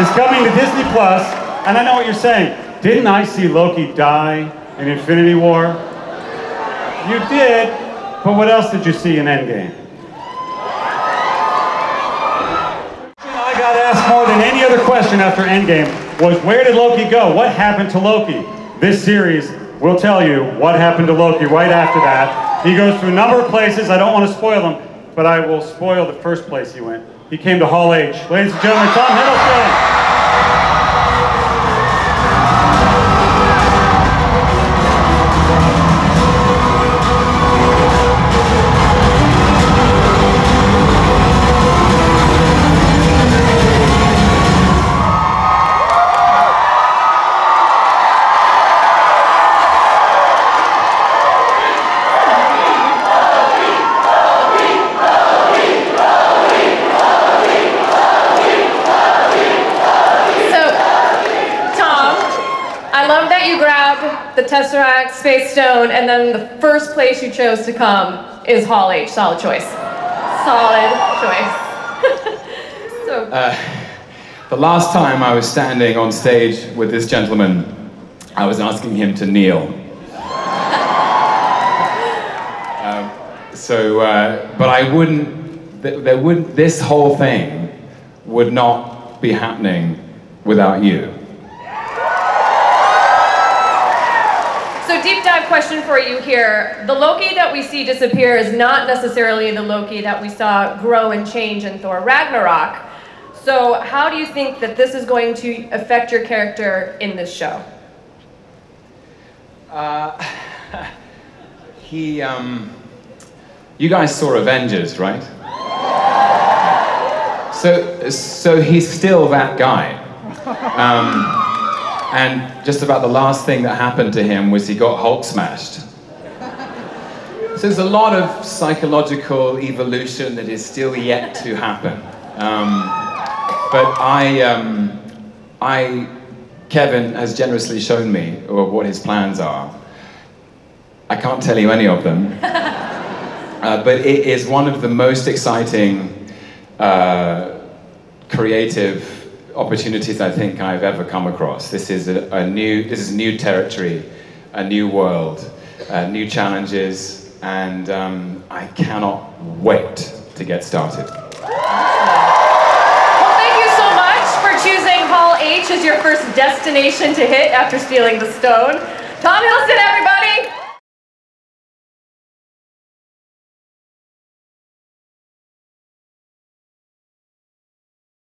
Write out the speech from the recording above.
is coming to Disney Plus, and I know what you're saying. Didn't I see Loki die in Infinity War? You did, but what else did you see in Endgame? I got asked more than any other question after Endgame was where did Loki go? What happened to Loki? This series will tell you what happened to Loki right after that. He goes to a number of places. I don't want to spoil them, but I will spoil the first place he went. He came to Hall H. Ladies and gentlemen, Tom Hiddleston. The Tesseract Space Stone and then the first place you chose to come is Hall H. Solid choice. Solid choice. so, The last time I was standing on stage with this gentleman, I was asking him to kneel. Um, so, uh, but I wouldn't, th- there would, this whole thing would not be happening without you. So deep dive question for you here. The Loki that we see disappear is not necessarily the Loki that we saw grow and change in Thor Ragnarok. So, how do you think that this is going to affect your character in this show? He, um, you guys saw Avengers, right? So, so he's still that guy. Um, and just about the last thing that happened to him was he got Hulk smashed. So there's a lot of psychological evolution that is still yet to happen. Um, but I, um, I, Kevin has generously shown me what his plans are. I can't tell you any of them. Uh, but it is one of the most exciting uh, creative opportunities I think I've ever come across. This is a, a new, this is new territory, a new world, uh, new challenges, and um, I cannot wait to get started. Well, thank you so much for choosing Hall H as your first destination to hit after stealing the stone. Tom Hiddleston,